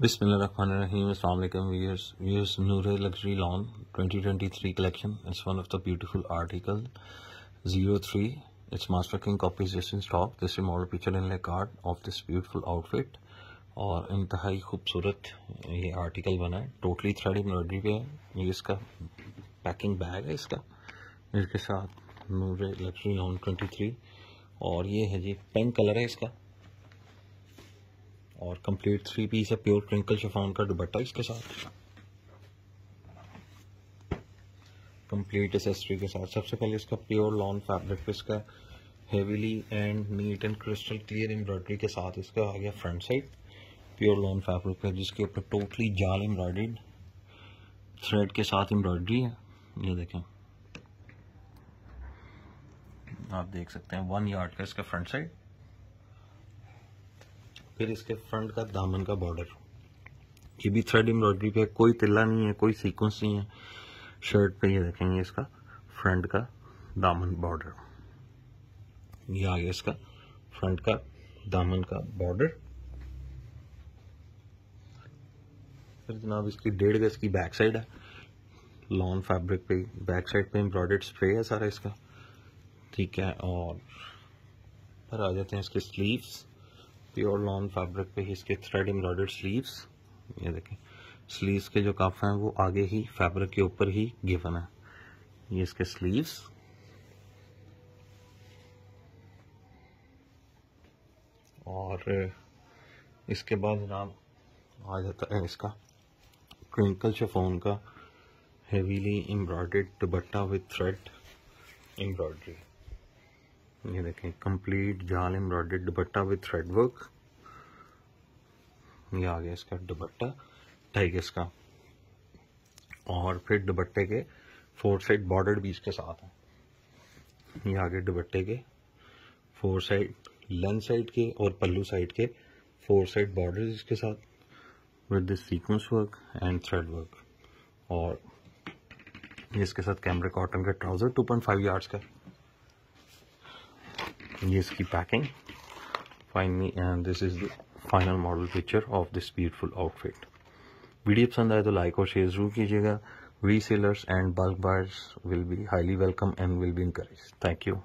बिसमीम Noor luxury lawn twenty twenty three collection it's one of the beautiful article zero three it's master king copies just in stock this model picture in लेकार्ड of this beautiful outfit और इंतहाई खूबसूरत ये article बना है। Totally thread embroidery पे है। ये इसका पैकिंग बैग है इसका। इसके साथ Noor luxury lawn twenty three और ये है जी पिंक कलर है इसका। और कंप्लीट थ्री पीस है प्योर क्रिंकल शिफॉन का दुपट्टा इसके साथ। कंप्लीट एसेसरी के साथ। सबसे पहले इसका प्योर लॉन फैब्रिक इसका heavily and neat and crystal clear embroidery के साथ इसका आ गया front side pure lawn fabric है, जिसके ऊपर टोटली जाल एम्ब्रॉयड थ्रेड के साथ एम्ब्रॉयडरी है। ये देखें। आप देख सकते हैं वन यार्ड का इसका फ्रंट साइड फिर इसके फ्रंट का दामन का बॉर्डर ये भी थ्रेड एम्ब्रॉयडरी पे कोई तिल्ला नहीं है, कोई सीक्वेंस नहीं है। शर्ट पे ये देखेंगे इसका फ्रंट का दामन बॉर्डर ये आ गया इसका फ्रंट का दामन का बॉर्डर फिर जनाब इसकी डेढ़ गज की बैक साइड है। लॉन फैब्रिक पे बैक साइड पे एम्ब्रॉयडर्ड स्प्रे है सारा इसका। ठीक है, और फिर आ जाते हैं इसके स्लीव्स प्योर लॉन फैब्रिक पे ही इसके थ्रेड एम्ब्रॉयडर्ड स्लीव्स ये देखें। स्लीव्स के जो काफ हैं, वो आगे ही फैब्रिक के ऊपर ही गिवन है। ये इसके स्लीव्स और इसके बाद जनाब, आ जाता है इसका ट्विंकल शेफोन का हेवीली एम्ब्रॉयडर्ड दुपट्टा विथ थ्रेड एम्ब्रॉयडरी ये देखें कंप्लीट जाल एम्ब्रॉयडर्ड दुपट्टा विद थ्रेड वर्क ये आ गया इसका दुपट्टा गज का और फिर दुपट्टे के फोर साइड बॉर्डर भी इसके साथ है। ये आगे दुपट्टे के फोर साइड लेंथ साइड के और पल्लू साइड के फोर साइड बॉर्डर इसके साथ with this sequence work and thread work और इसके साथ कैमरे कॉटन का ट्राउज़र 2.5 यार्ड्स का। ये इसकी packing finally and this is the final model picture of this beautiful outfit video पसंद आए तो लाइक और शेयर ज़रूर कीजिएगा। Resellers and bulk buyers will be highly welcome and will be encourage thank you